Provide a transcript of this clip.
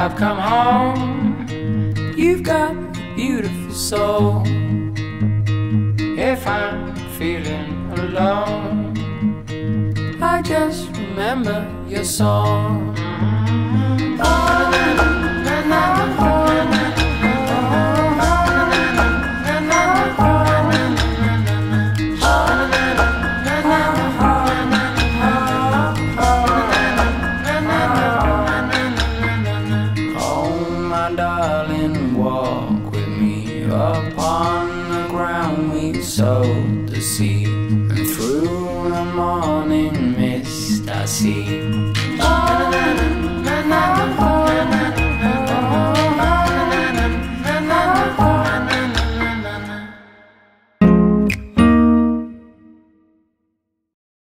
I've come home. You've got a beautiful soul. If I'm feeling alone, I just remember your song. My darling, walk with me upon the ground we sowed the seed, and through the morning mist I see